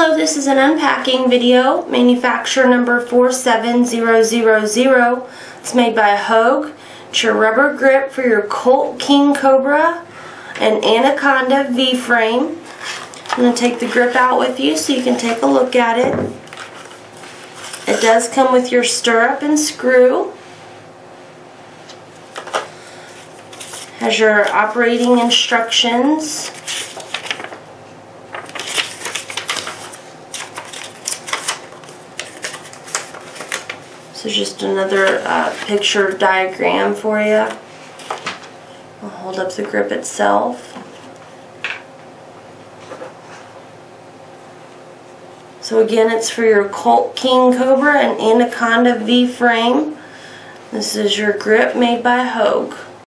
Hello, this is an unpacking video, manufacturer number 47000. It's made by Hogue. It's your rubber grip for your Colt King Cobra and Anaconda V-frame. I'm going to take the grip out with you so you can take a look at it. It does come with your stirrup and screw. Has your operating instructions. So just another uh, picture diagram for you. I'll hold up the grip itself. So again, it's for your Colt King Cobra and Anaconda V frame. This is your grip made by Hogue.